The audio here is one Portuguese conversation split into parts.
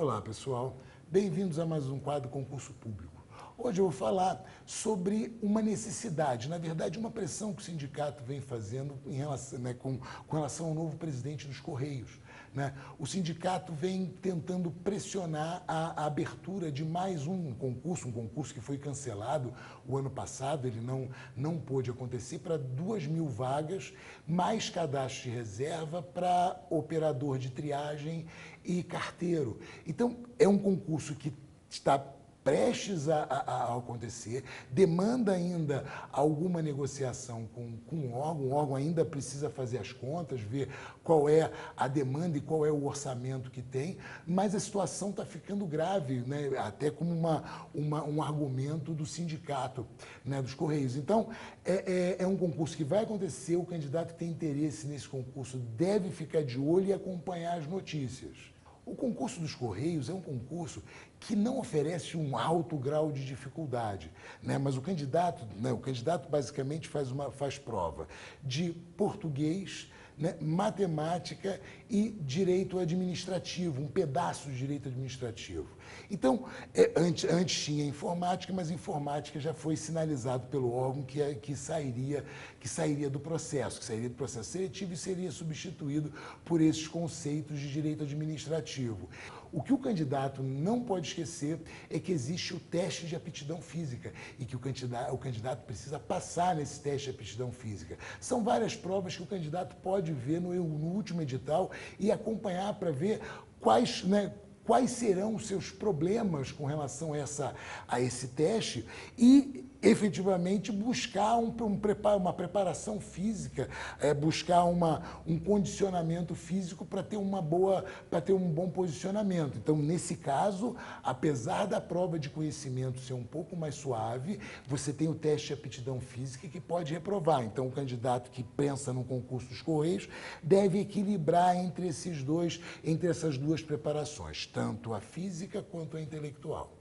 Olá, pessoal. Bem-vindos a mais um quadro Concurso Público. Hoje eu vou falar sobre uma necessidade, na verdade, uma pressão que o sindicato vem fazendo em relação, né, com, com, relação ao novo presidente dos Correios. Né? O sindicato vem tentando pressionar a, a, abertura de mais um concurso, um concurso que foi cancelado o ano passado, ele não, não pôde acontecer, para duas mil vagas, mais cadastro de reserva para operador de triagem e carteiro. Então, é um concurso que está prestes a, a, a, acontecer, demanda ainda alguma negociação com, com o órgão, o órgão ainda precisa fazer as contas, ver qual é a demanda e qual é o orçamento que tem, mas a situação está ficando grave, né? até como uma, uma, um argumento do sindicato né? dos Correios. Então, é, é, é um concurso que vai acontecer, o candidato que tem interesse nesse concurso deve ficar de olho e acompanhar as notícias. O concurso dos Correios é um concurso que não oferece um alto grau de dificuldade, né? mas o candidato, né? o candidato basicamente faz, uma, faz prova de português, né, matemática e direito administrativo, um pedaço de direito administrativo. Então, é, antes, antes, tinha informática, mas informática já foi sinalizado pelo órgão que, é, que, sairia, que sairia do processo, que sairia do processo seletivo e seria substituído por esses conceitos de direito administrativo. O que o candidato não pode esquecer é que existe o teste de aptidão física e que o candidato, o candidato precisa passar nesse teste de aptidão física. São várias provas que o candidato pode ver no, no último edital e acompanhar para ver quais, né, quais serão os seus problemas com relação a, essa, a esse teste e efetivamente buscar um, um, uma preparação física, é, buscar uma, um condicionamento físico para ter uma boa, para ter um bom posicionamento. Então, nesse caso, apesar da prova de conhecimento ser um pouco mais suave, você tem o teste de aptidão física que pode reprovar. Então, o candidato que pensa no concurso dos Correios deve equilibrar entre esses dois, entre essas duas preparações, tanto a física quanto a intelectual.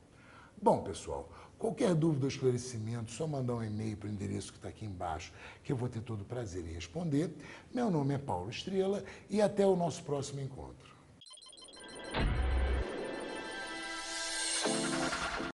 Bom, pessoal, qualquer dúvida ou esclarecimento, só mandar um e-mail para o endereço que está aqui embaixo, que eu vou ter todo o prazer em responder. Meu nome é Paulo Estrela e até o nosso próximo encontro.